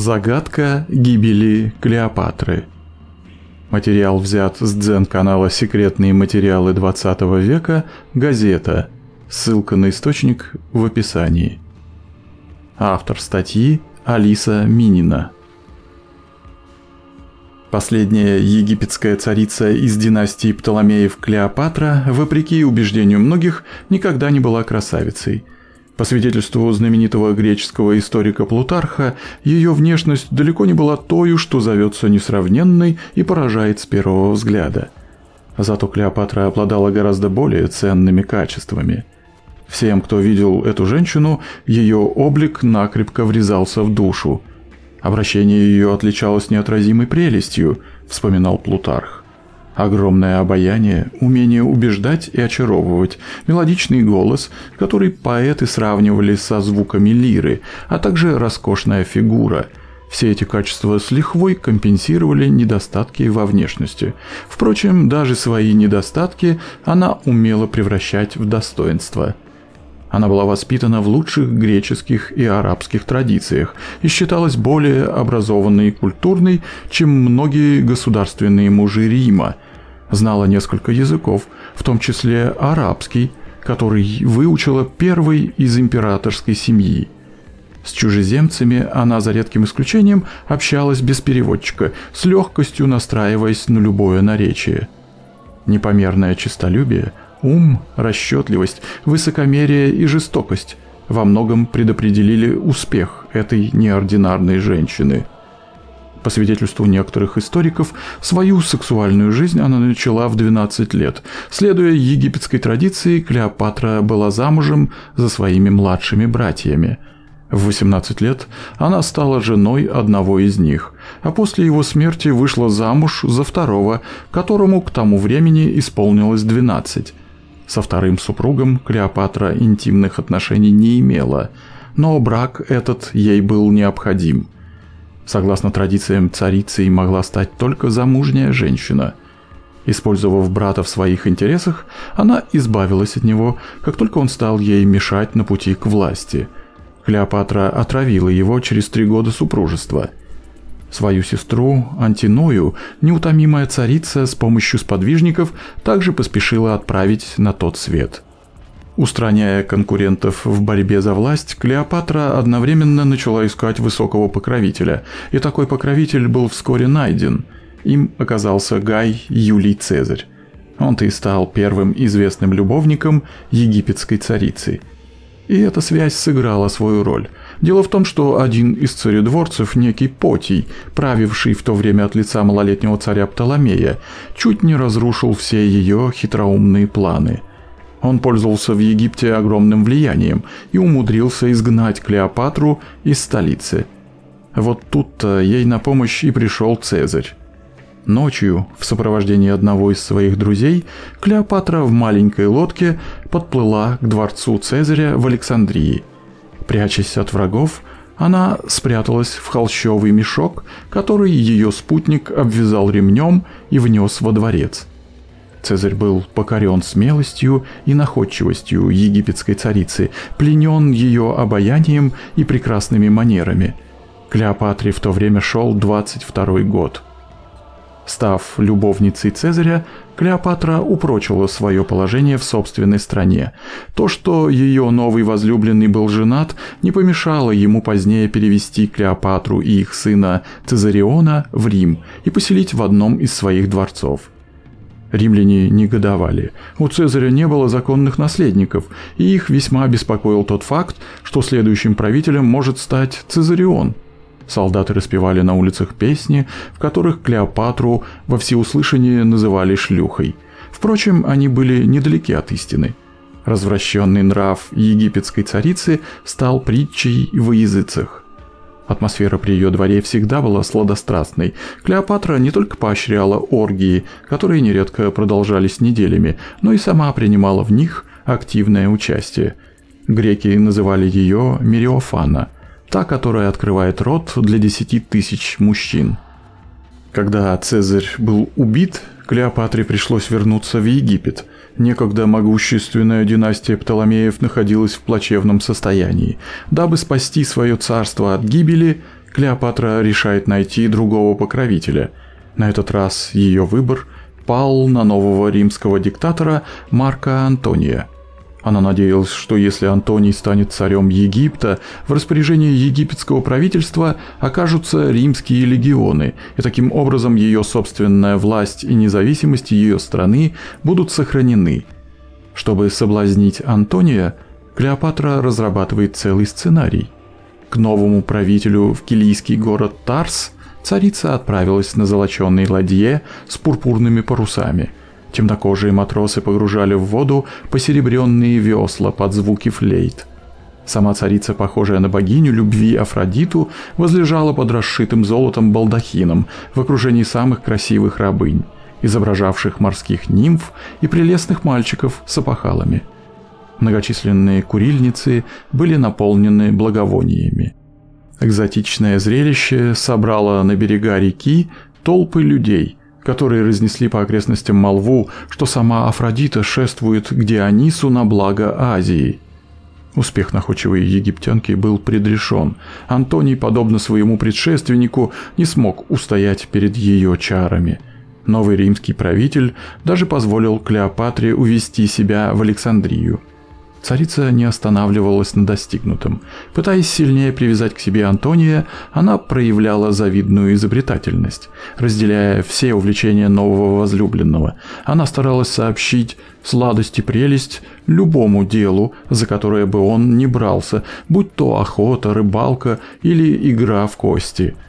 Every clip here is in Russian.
Загадка гибели Клеопатры. Материал взят с дзен-канала «Секретные материалы 20 века», газета. Ссылка на источник в описании. Автор статьи Алиса Минина. Последняя египетская царица из династии Птоломеев Клеопатра, вопреки убеждению многих, никогда не была красавицей – по свидетельству знаменитого греческого историка Плутарха, ее внешность далеко не была той, что зовется несравненной и поражает с первого взгляда. Зато Клеопатра обладала гораздо более ценными качествами. Всем, кто видел эту женщину, ее облик накрепко врезался в душу. Обращение ее отличалось неотразимой прелестью, вспоминал Плутарх. Огромное обаяние, умение убеждать и очаровывать, мелодичный голос, который поэты сравнивали со звуками лиры, а также роскошная фигура. Все эти качества с лихвой компенсировали недостатки во внешности. Впрочем, даже свои недостатки она умела превращать в достоинство – она была воспитана в лучших греческих и арабских традициях и считалась более образованной и культурной, чем многие государственные мужи Рима. Знала несколько языков, в том числе арабский, который выучила первой из императорской семьи. С чужеземцами она, за редким исключением, общалась без переводчика, с легкостью настраиваясь на любое наречие. Непомерное честолюбие – Ум, расчетливость, высокомерие и жестокость во многом предопределили успех этой неординарной женщины. По свидетельству некоторых историков, свою сексуальную жизнь она начала в 12 лет. Следуя египетской традиции, Клеопатра была замужем за своими младшими братьями – в 18 лет она стала женой одного из них, а после его смерти вышла замуж за второго, которому к тому времени исполнилось 12. Со вторым супругом Клеопатра интимных отношений не имела, но брак этот ей был необходим. Согласно традициям, царицей могла стать только замужняя женщина. Использовав брата в своих интересах, она избавилась от него, как только он стал ей мешать на пути к власти. Клеопатра отравила его через три года супружества – Свою сестру, Антиную, неутомимая царица с помощью сподвижников также поспешила отправить на тот свет. Устраняя конкурентов в борьбе за власть, Клеопатра одновременно начала искать высокого покровителя, и такой покровитель был вскоре найден. Им оказался Гай Юлий Цезарь. Он-то и стал первым известным любовником египетской царицы. И эта связь сыграла свою роль – Дело в том, что один из царедворцев, некий Потий, правивший в то время от лица малолетнего царя Птоломея, чуть не разрушил все ее хитроумные планы. Он пользовался в Египте огромным влиянием и умудрился изгнать Клеопатру из столицы. Вот тут-то ей на помощь и пришел Цезарь. Ночью, в сопровождении одного из своих друзей, Клеопатра в маленькой лодке подплыла к дворцу Цезаря в Александрии – Прячась от врагов, она спряталась в холщовый мешок, который ее спутник обвязал ремнем и внес во дворец. Цезарь был покорен смелостью и находчивостью египетской царицы, пленен ее обаянием и прекрасными манерами. Клеопатре в то время шел 22 год – Став любовницей Цезаря, Клеопатра упрочила свое положение в собственной стране. То, что ее новый возлюбленный был женат, не помешало ему позднее перевести Клеопатру и их сына Цезариона в Рим и поселить в одном из своих дворцов. Римляне негодовали. У Цезаря не было законных наследников, и их весьма беспокоил тот факт, что следующим правителем может стать Цезарион – Солдаты распевали на улицах песни, в которых Клеопатру во всеуслышание называли шлюхой. Впрочем, они были недалеки от истины. Развращенный нрав египетской царицы стал притчей во языцах. Атмосфера при ее дворе всегда была сладострастной. Клеопатра не только поощряла оргии, которые нередко продолжались неделями, но и сама принимала в них активное участие. Греки называли ее Мириофана – та, которая открывает рот для десяти тысяч мужчин. Когда Цезарь был убит, Клеопатре пришлось вернуться в Египет. Некогда могущественная династия Птоломеев находилась в плачевном состоянии. Дабы спасти свое царство от гибели, Клеопатра решает найти другого покровителя. На этот раз ее выбор пал на нового римского диктатора Марка Антония. Она надеялась, что если Антоний станет царем Египта, в распоряжении египетского правительства окажутся римские легионы, и таким образом ее собственная власть и независимость ее страны будут сохранены. Чтобы соблазнить Антония, Клеопатра разрабатывает целый сценарий – к новому правителю в килийский город Тарс царица отправилась на золоченной ладье с пурпурными парусами. Темнокожие матросы погружали в воду посеребренные весла под звуки флейт. Сама царица, похожая на богиню любви Афродиту, возлежала под расшитым золотом балдахином в окружении самых красивых рабынь, изображавших морских нимф и прелестных мальчиков с опахалами – Многочисленные курильницы были наполнены благовониями. Экзотичное зрелище собрало на берега реки толпы людей, которые разнесли по окрестностям молву, что сама Афродита шествует к Дионису на благо Азии. Успех находчивой египтянки был предрешен. Антоний, подобно своему предшественнику, не смог устоять перед ее чарами – Новый римский правитель даже позволил Клеопатре увести себя в Александрию. Царица не останавливалась на достигнутом. Пытаясь сильнее привязать к себе Антония, она проявляла завидную изобретательность. Разделяя все увлечения нового возлюбленного, она старалась сообщить сладость и прелесть любому делу, за которое бы он не брался, будь то охота, рыбалка или игра в кости –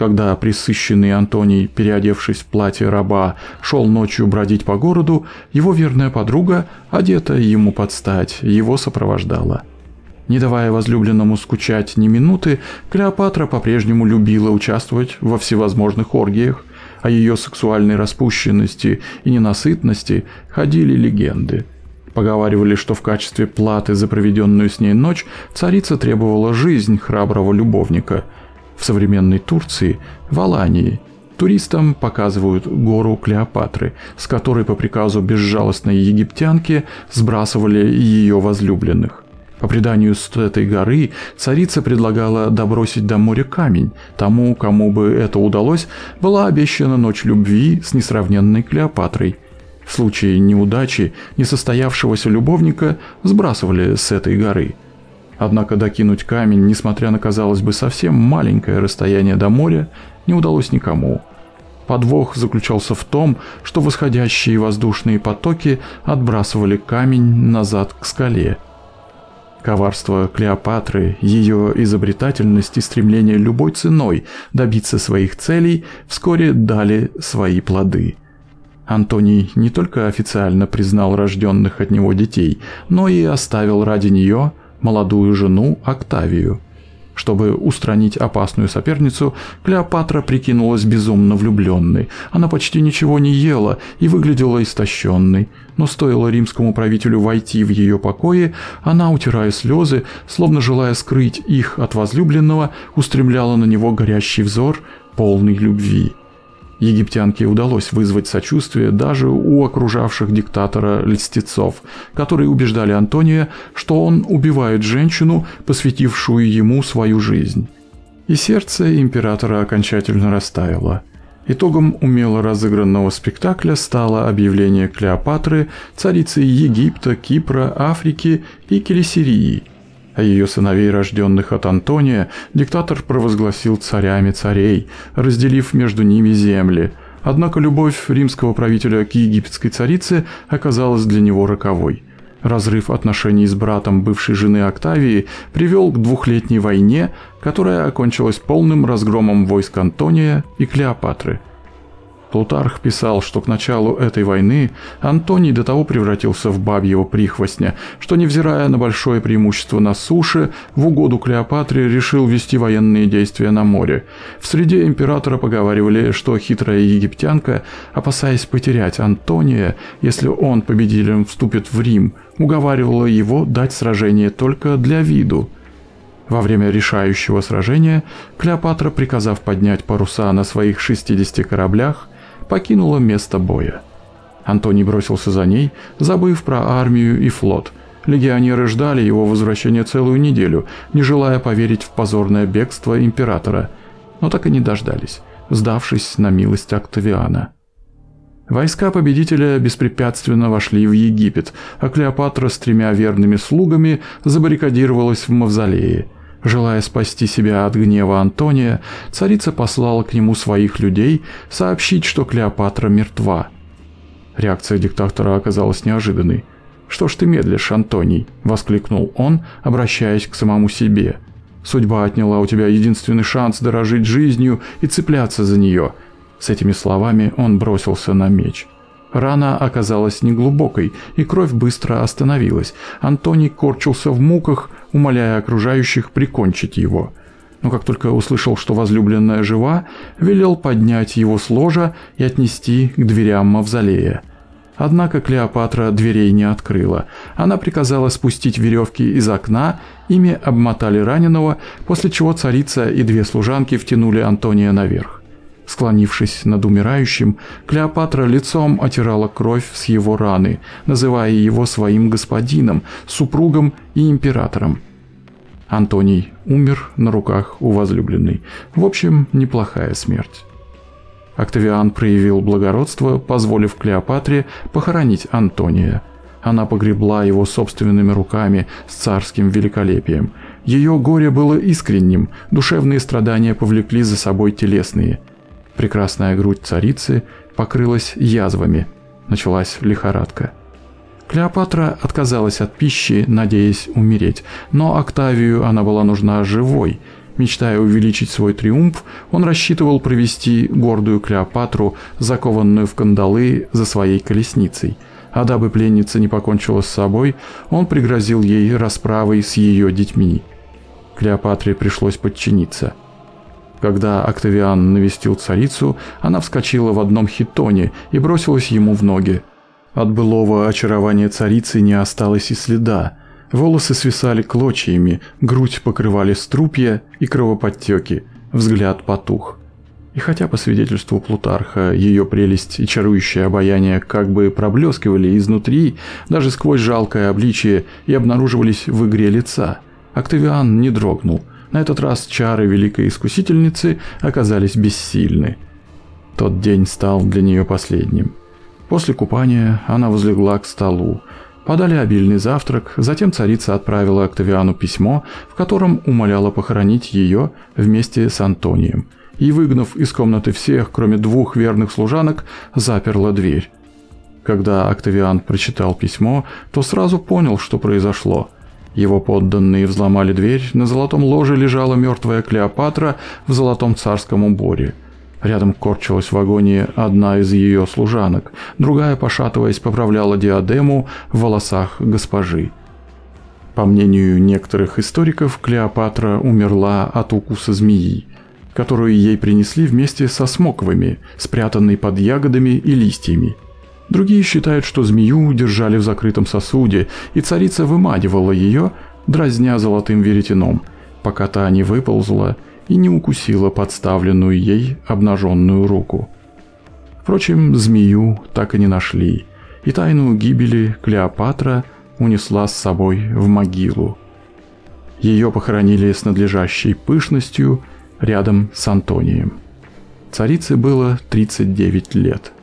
когда присыщенный Антоний, переодевшись в платье раба, шел ночью бродить по городу, его верная подруга, одетая ему под стать, его сопровождала. Не давая возлюбленному скучать ни минуты, Клеопатра по-прежнему любила участвовать во всевозможных оргиях, о ее сексуальной распущенности и ненасытности ходили легенды. Поговаривали, что в качестве платы за проведенную с ней ночь царица требовала жизнь храброго любовника – в современной Турции, в Алании, туристам показывают гору Клеопатры, с которой по приказу безжалостной египтянки сбрасывали ее возлюбленных. По преданию с этой горы царица предлагала добросить до моря камень. Тому, кому бы это удалось, была обещана ночь любви с несравненной Клеопатрой. В случае неудачи несостоявшегося любовника сбрасывали с этой горы – Однако докинуть камень, несмотря на, казалось бы, совсем маленькое расстояние до моря, не удалось никому. Подвох заключался в том, что восходящие воздушные потоки отбрасывали камень назад к скале. Коварство Клеопатры, ее изобретательность и стремление любой ценой добиться своих целей вскоре дали свои плоды. Антоний не только официально признал рожденных от него детей, но и оставил ради нее молодую жену Октавию. Чтобы устранить опасную соперницу, Клеопатра прикинулась безумно влюбленной. Она почти ничего не ела и выглядела истощенной. Но стоило римскому правителю войти в ее покои, она, утирая слезы, словно желая скрыть их от возлюбленного, устремляла на него горящий взор, полный любви. Египтянке удалось вызвать сочувствие даже у окружавших диктатора льстецов, которые убеждали Антония, что он убивает женщину, посвятившую ему свою жизнь. И сердце императора окончательно растаяло. Итогом умело разыгранного спектакля стало объявление Клеопатры царицей Египта, Кипра, Африки и Келесирии – а ее сыновей, рожденных от Антония, диктатор провозгласил царями царей, разделив между ними земли. Однако любовь римского правителя к египетской царице оказалась для него роковой. Разрыв отношений с братом бывшей жены Октавии привел к двухлетней войне, которая окончилась полным разгромом войск Антония и Клеопатры – Плутарх писал, что к началу этой войны Антоний до того превратился в бабьего прихвостня, что, невзирая на большое преимущество на суше, в угоду Клеопатре решил вести военные действия на море. В среде императора поговаривали, что хитрая египтянка, опасаясь потерять Антония, если он победителем вступит в Рим, уговаривала его дать сражение только для виду. Во время решающего сражения Клеопатра, приказав поднять паруса на своих 60 кораблях, покинула место боя. Антоний бросился за ней, забыв про армию и флот. Легионеры ждали его возвращения целую неделю, не желая поверить в позорное бегство императора, но так и не дождались, сдавшись на милость Октавиана. Войска победителя беспрепятственно вошли в Египет, а Клеопатра с тремя верными слугами забаррикадировалась в мавзолее. Желая спасти себя от гнева Антония, царица послала к нему своих людей сообщить, что Клеопатра мертва. Реакция диктатора оказалась неожиданной. «Что ж ты медлишь, Антоний?» – воскликнул он, обращаясь к самому себе. «Судьба отняла у тебя единственный шанс дорожить жизнью и цепляться за нее – с этими словами он бросился на меч. Рана оказалась неглубокой, и кровь быстро остановилась. Антоний корчился в муках, умоляя окружающих прикончить его. Но как только услышал, что возлюбленная жива, велел поднять его с ложа и отнести к дверям мавзолея. Однако Клеопатра дверей не открыла. Она приказала спустить веревки из окна, ими обмотали раненого, после чего царица и две служанки втянули Антония наверх. Склонившись над умирающим, Клеопатра лицом отирала кровь с его раны, называя его своим господином, супругом и императором. Антоний умер на руках у возлюбленной. В общем, неплохая смерть. Октавиан проявил благородство, позволив Клеопатре похоронить Антония. Она погребла его собственными руками с царским великолепием. Ее горе было искренним, душевные страдания повлекли за собой телесные – Прекрасная грудь царицы покрылась язвами. Началась лихорадка. Клеопатра отказалась от пищи, надеясь умереть, но Октавию она была нужна живой. Мечтая увеличить свой триумф, он рассчитывал провести гордую Клеопатру, закованную в кандалы, за своей колесницей. А дабы пленница не покончила с собой, он пригрозил ей расправой с ее детьми. Клеопатре пришлось подчиниться – когда Октавиан навестил царицу, она вскочила в одном хитоне и бросилась ему в ноги. От былого очарования царицы не осталось и следа. Волосы свисали клочьями, грудь покрывали струпья и кровоподтеки, взгляд потух. И хотя, по свидетельству Плутарха, ее прелесть и чарующее обаяние как бы проблескивали изнутри, даже сквозь жалкое обличие и обнаруживались в игре лица, Октавиан не дрогнул, на этот раз чары великой искусительницы оказались бессильны. Тот день стал для нее последним. После купания она возлегла к столу. Подали обильный завтрак, затем царица отправила Октавиану письмо, в котором умоляла похоронить ее вместе с Антонием, и, выгнав из комнаты всех, кроме двух верных служанок, заперла дверь. Когда Октавиан прочитал письмо, то сразу понял, что произошло – его подданные взломали дверь, на золотом ложе лежала мертвая Клеопатра в золотом царском уборе. Рядом корчилась в агонии одна из ее служанок, другая, пошатываясь, поправляла диадему в волосах госпожи. По мнению некоторых историков, Клеопатра умерла от укуса змеи, которую ей принесли вместе со смоковыми, спрятанной под ягодами и листьями – Другие считают, что змею держали в закрытом сосуде, и царица выманивала ее, дразня золотым веретеном, пока та не выползла и не укусила подставленную ей обнаженную руку. Впрочем, змею так и не нашли, и тайну гибели Клеопатра унесла с собой в могилу. Ее похоронили с надлежащей пышностью рядом с Антонием. Царице было 39 лет –